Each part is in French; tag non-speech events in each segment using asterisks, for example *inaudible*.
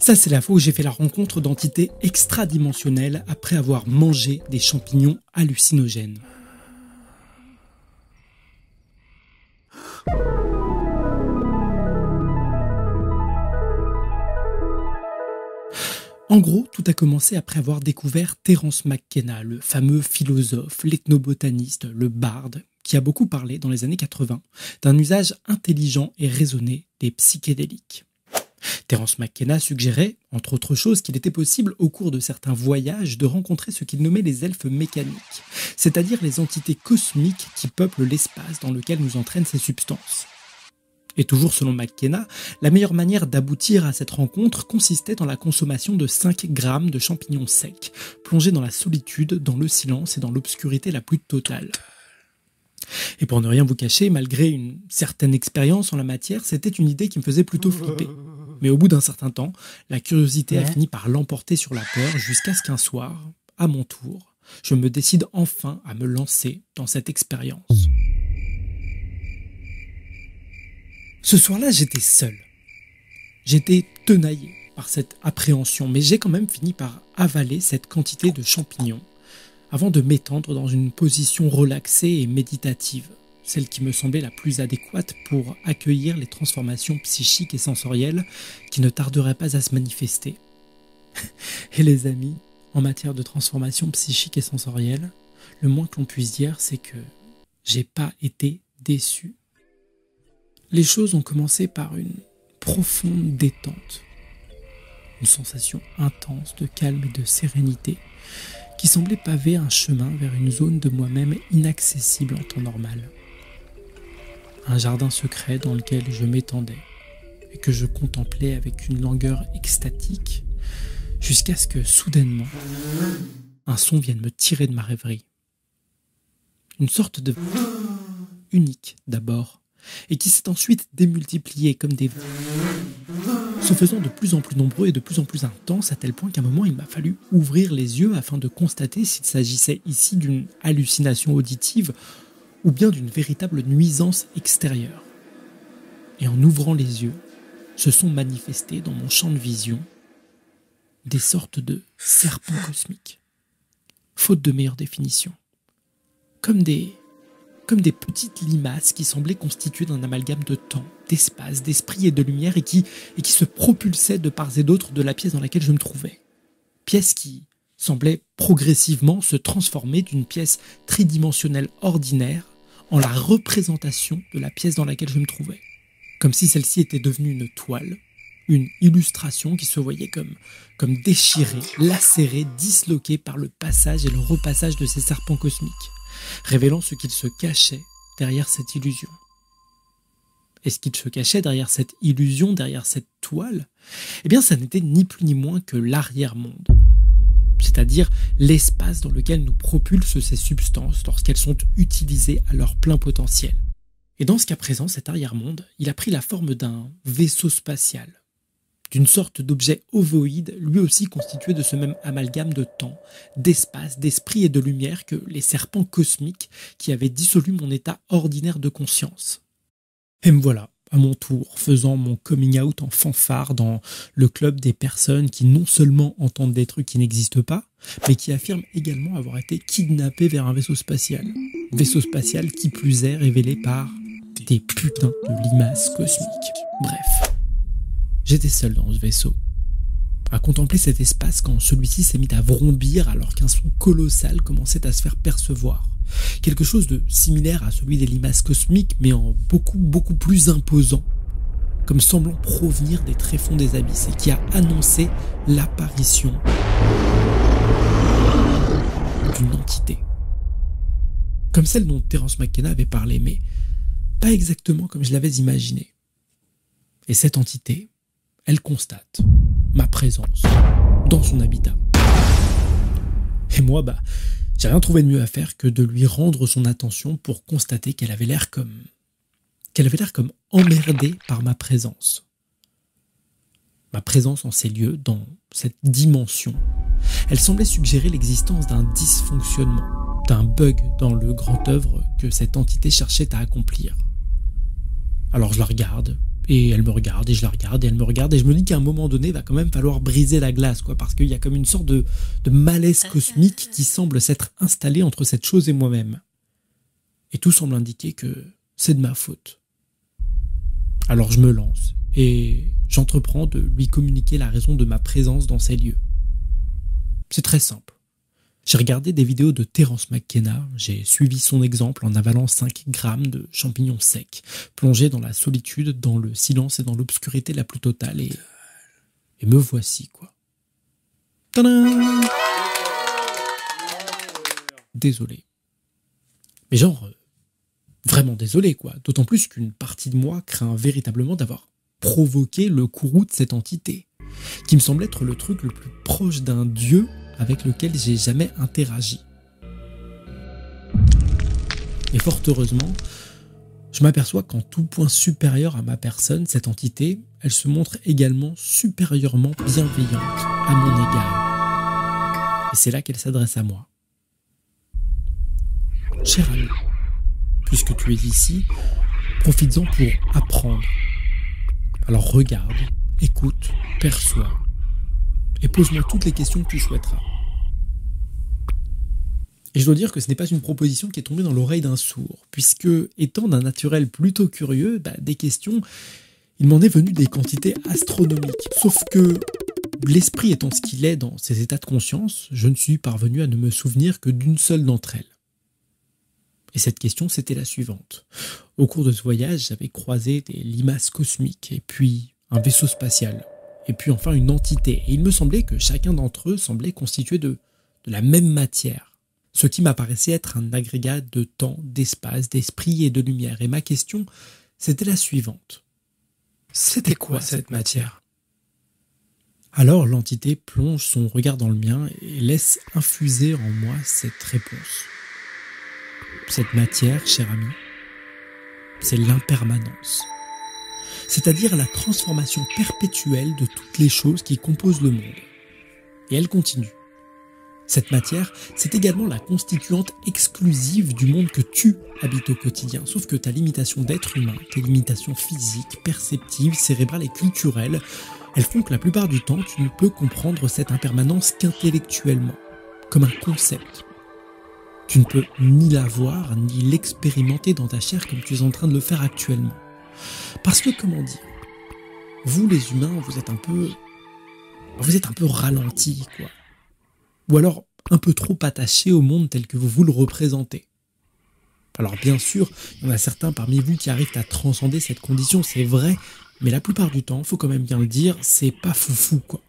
Ça, c'est la fois où j'ai fait la rencontre d'entités extradimensionnelles après avoir mangé des champignons hallucinogènes. En gros, tout a commencé après avoir découvert Terence McKenna, le fameux philosophe, l'ethnobotaniste, le barde, qui a beaucoup parlé dans les années 80 d'un usage intelligent et raisonné des psychédéliques. Terence McKenna suggérait, entre autres choses, qu'il était possible au cours de certains voyages de rencontrer ce qu'il nommait les elfes mécaniques, c'est-à-dire les entités cosmiques qui peuplent l'espace dans lequel nous entraînent ces substances. Et toujours selon McKenna, la meilleure manière d'aboutir à cette rencontre consistait dans la consommation de 5 grammes de champignons secs, plongés dans la solitude, dans le silence et dans l'obscurité la plus totale. Et pour ne rien vous cacher, malgré une certaine expérience en la matière, c'était une idée qui me faisait plutôt flipper. Mais au bout d'un certain temps, la curiosité a fini par l'emporter sur la peur jusqu'à ce qu'un soir, à mon tour, je me décide enfin à me lancer dans cette expérience. Ce soir-là, j'étais seul. J'étais tenaillé par cette appréhension, mais j'ai quand même fini par avaler cette quantité de champignons avant de m'étendre dans une position relaxée et méditative, celle qui me semblait la plus adéquate pour accueillir les transformations psychiques et sensorielles qui ne tarderaient pas à se manifester. *laughs* Et les amis, en matière de transformation psychique et sensorielle, le moins qu'on puisse dire, c'est que j'ai pas été déçu les choses ont commencé par une profonde détente, une sensation intense de calme et de sérénité qui semblait paver un chemin vers une zone de moi-même inaccessible en temps normal. Un jardin secret dans lequel je m'étendais et que je contemplais avec une langueur extatique jusqu'à ce que soudainement un son vienne me tirer de ma rêverie. Une sorte de *gasps* unique d'abord et qui s'est ensuite démultiplié comme des se faisant de plus en plus nombreux et de plus en plus intenses à tel point qu'à un moment il m'a fallu ouvrir les yeux afin de constater s'il s'agissait ici d'une hallucination auditive ou bien d'une véritable nuisance extérieure. Et en ouvrant les yeux, se sont manifestés dans mon champ de vision des sortes de serpents cosmiques, faute de meilleure définition, comme des comme des petites limaces qui semblaient constituées d'un amalgame de temps, d'espace, d'esprit et de lumière et qui, et qui se propulsaient de part et d'autre de la pièce dans laquelle je me trouvais. Pièce qui semblait progressivement se transformer d'une pièce tridimensionnelle ordinaire en la représentation de la pièce dans laquelle je me trouvais. Comme si celle-ci était devenue une toile, une illustration qui se voyait comme, déchirée, lacérée, disloquée par le passage et le repassage de ces serpents cosmiques révélant ce qu'il se cachait derrière cette illusion. Et ce qu'il se cachait derrière cette illusion, derrière cette toile, eh bien, ça n'était ni plus ni moins que l'arrière-monde, c'est-à-dire l'espace dans lequel nous propulsent ces substances lorsqu'elles sont utilisées à leur plein potentiel. Et dans ce cas présent, cet arrière-monde, il a pris la forme d'un vaisseau spatial, d'une sorte d'objet ovoïde, lui aussi constitué de ce même amalgame de temps, d'espace, d'esprit et de lumière que les serpents cosmiques qui avaient dissolu mon état ordinaire de conscience. Et me voilà, à mon tour, faisant mon coming out en fanfare dans le club des personnes qui non seulement entendent des trucs qui n'existent pas, mais qui affirment également avoir été kidnappées vers un vaisseau spatial. Vaisseau spatial qui plus est révélé par des putains de limaces cosmiques. Bref. J'étais seul dans ce vaisseau, à contempler cet espace quand celui-ci s'est mis à vrombir alors qu'un son colossal commençait à se faire percevoir. Quelque chose de similaire à celui des limaces cosmiques, mais en beaucoup, beaucoup plus imposant, comme semblant provenir des tréfonds des abysses et qui a annoncé l'apparition d'une entité. Comme celle dont Terence McKenna avait parlé, mais pas exactement comme je l'avais imaginé. Et cette entité, elle constate ma présence dans son habitat. Et moi, bah, j'ai rien trouvé de mieux à faire que de lui rendre son attention pour constater qu'elle avait l'air comme. qu'elle avait l'air comme emmerdée par ma présence. Ma présence en ces lieux, dans cette dimension, elle semblait suggérer l'existence d'un dysfonctionnement, d'un bug dans le grand œuvre que cette entité cherchait à accomplir. Alors je la regarde, Et elle me regarde et je la regarde et elle me regarde et je me dis qu'à un moment donné, il va quand même falloir briser la glace, quoi, parce qu'il y a comme une sorte de, de malaise cosmique qui semble s'être installé entre cette chose et moi-même. Et tout semble indiquer que c'est de ma faute. Alors je me lance et j'entreprends de lui communiquer la raison de ma présence dans ces lieux. C'est très simple. J'ai regardé des vidéos de Terence McKenna, j'ai suivi son exemple en avalant 5 grammes de champignons secs, plongé dans la solitude, dans le silence et dans l'obscurité la plus totale, et, et me voici, quoi. Désolé. Mais genre, euh, vraiment désolé, quoi. D'autant plus qu'une partie de moi craint véritablement d'avoir provoqué le courroux de cette entité, qui me semble être le truc le plus proche d'un dieu avec lequel j'ai jamais interagi. Et fort heureusement, je m'aperçois qu'en tout point supérieur à ma personne, cette entité, elle se montre également supérieurement bienveillante à mon égard. Et c'est là qu'elle s'adresse à moi. Cher ami, puisque tu es ici, profites-en pour apprendre. Alors regarde, écoute, perçois, et pose-moi toutes les questions que tu souhaiteras. Et je dois dire que ce n'est pas une proposition qui est tombée dans l'oreille d'un sourd, puisque, étant d'un naturel plutôt curieux, bah, des questions, il m'en est venu des quantités astronomiques. Sauf que, l'esprit étant ce qu'il est dans ses états de conscience, je ne suis parvenu à ne me souvenir que d'une seule d'entre elles. Et cette question, c'était la suivante. Au cours de ce voyage, j'avais croisé des limaces cosmiques, et puis un vaisseau spatial, et puis enfin une entité. Et il me semblait que chacun d'entre eux semblait constitué de, de la même matière, ce qui m'apparaissait être un agrégat de temps, d'espace, d'esprit et de lumière. Et ma question, c'était la suivante. C'était quoi cette matière? Alors l'entité plonge son regard dans le mien et laisse infuser en moi cette réponse. Cette matière, cher ami, c'est l'impermanence c'est-à-dire la transformation perpétuelle de toutes les choses qui composent le monde. Et elle continue. Cette matière, c'est également la constituante exclusive du monde que tu habites au quotidien, sauf que ta limitation d'être humain, tes limitations physiques, perceptives, cérébrales et culturelles, elles font que la plupart du temps, tu ne peux comprendre cette impermanence qu'intellectuellement, comme un concept. Tu ne peux ni la voir, ni l'expérimenter dans ta chair comme tu es en train de le faire actuellement. Parce que, comment dire, vous les humains, vous êtes un peu. Vous êtes un peu ralentis, quoi. Ou alors un peu trop attachés au monde tel que vous vous le représentez. Alors bien sûr, il y en a certains parmi vous qui arrivent à transcender cette condition, c'est vrai, mais la plupart du temps, faut quand même bien le dire, c'est pas foufou, quoi.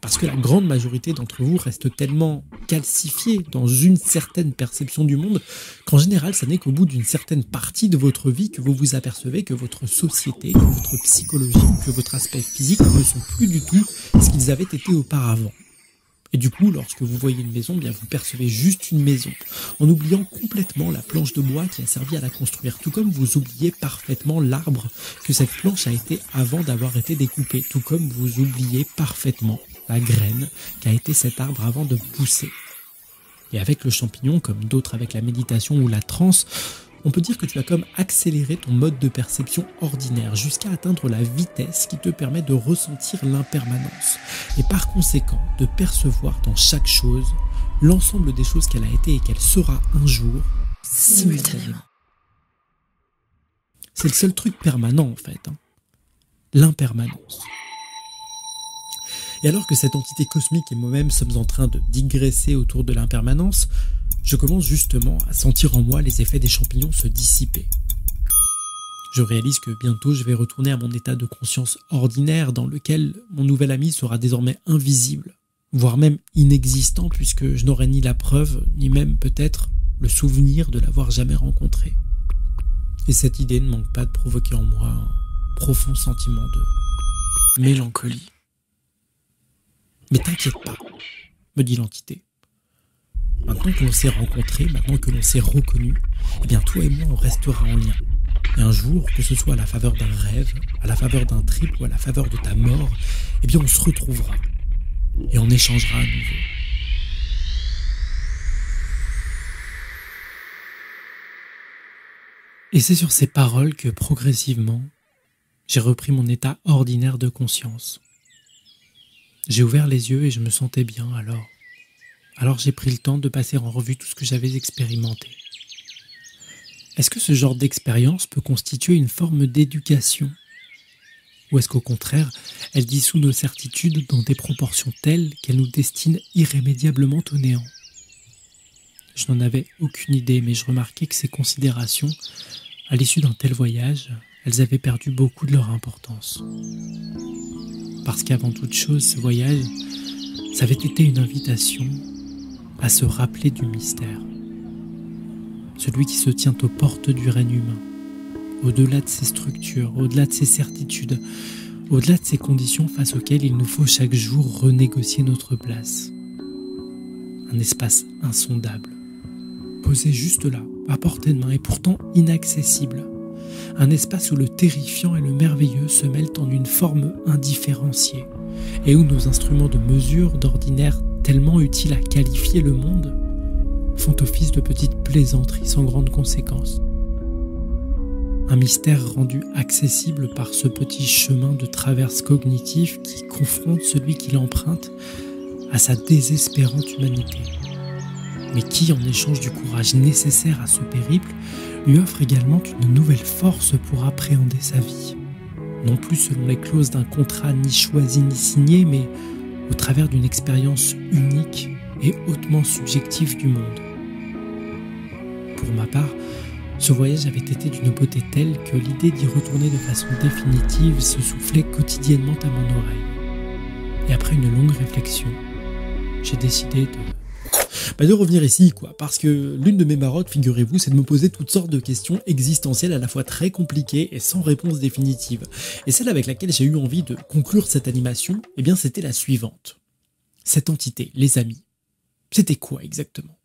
Parce que la grande majorité d'entre vous reste tellement calcifiée dans une certaine perception du monde qu'en général, ça n'est qu'au bout d'une certaine partie de votre vie que vous vous apercevez que votre société, que votre psychologie, que votre aspect physique ne sont plus du tout ce qu'ils avaient été auparavant. Et du coup, lorsque vous voyez une maison, bien vous percevez juste une maison, en oubliant complètement la planche de bois qui a servi à la construire, tout comme vous oubliez parfaitement l'arbre que cette planche a été avant d'avoir été découpée, tout comme vous oubliez parfaitement graine qu'a été cet arbre avant de pousser. Et avec le champignon, comme d'autres avec la méditation ou la transe, on peut dire que tu as comme accéléré ton mode de perception ordinaire jusqu'à atteindre la vitesse qui te permet de ressentir l'impermanence et par conséquent de percevoir dans chaque chose l'ensemble des choses qu'elle a été et qu'elle sera un jour simultanément. C'est le seul truc permanent en fait, hein. l'impermanence. Et alors que cette entité cosmique et moi-même sommes en train de digresser autour de l'impermanence, je commence justement à sentir en moi les effets des champignons se dissiper. Je réalise que bientôt je vais retourner à mon état de conscience ordinaire dans lequel mon nouvel ami sera désormais invisible, voire même inexistant puisque je n'aurai ni la preuve, ni même peut-être le souvenir de l'avoir jamais rencontré. Et cette idée ne manque pas de provoquer en moi un profond sentiment de mélancolie. Mais t'inquiète pas, me dit l'entité. Maintenant que l'on s'est rencontrés, maintenant que l'on s'est reconnus, eh bien toi et moi on restera en lien. Et un jour, que ce soit à la faveur d'un rêve, à la faveur d'un trip ou à la faveur de ta mort, eh bien on se retrouvera. Et on échangera à nouveau. Et c'est sur ces paroles que progressivement, j'ai repris mon état ordinaire de conscience. J'ai ouvert les yeux et je me sentais bien alors. Alors j'ai pris le temps de passer en revue tout ce que j'avais expérimenté. Est-ce que ce genre d'expérience peut constituer une forme d'éducation? Ou est-ce qu'au contraire, elle dissout nos certitudes dans des proportions telles qu'elle nous destine irrémédiablement au néant? Je n'en avais aucune idée, mais je remarquais que ces considérations, à l'issue d'un tel voyage, elles avaient perdu beaucoup de leur importance. Parce qu'avant toute chose, ce voyage, ça avait été une invitation à se rappeler du mystère. Celui qui se tient aux portes du règne humain, au-delà de ses structures, au-delà de ses certitudes, au-delà de ces conditions face auxquelles il nous faut chaque jour renégocier notre place. Un espace insondable, posé juste là, à portée de main et pourtant inaccessible. Un espace où le terrifiant et le merveilleux se mêlent en une forme indifférenciée et où nos instruments de mesure d'ordinaire tellement utiles à qualifier le monde font office de petites plaisanteries sans grandes conséquences. Un mystère rendu accessible par ce petit chemin de traverse cognitive qui confronte celui qui l'emprunte à sa désespérante humanité, mais qui, en échange du courage nécessaire à ce périple, lui offre également une nouvelle force pour appréhender sa vie, non plus selon les clauses d'un contrat ni choisi ni signé, mais au travers d'une expérience unique et hautement subjective du monde. Pour ma part, ce voyage avait été d'une beauté telle que l'idée d'y retourner de façon définitive se soufflait quotidiennement à mon oreille. Et après une longue réflexion, j'ai décidé de bah de revenir ici, quoi. Parce que l'une de mes marottes, figurez-vous, c'est de me poser toutes sortes de questions existentielles à la fois très compliquées et sans réponse définitive. Et celle avec laquelle j'ai eu envie de conclure cette animation, eh bien, c'était la suivante. Cette entité, les amis, c'était quoi exactement?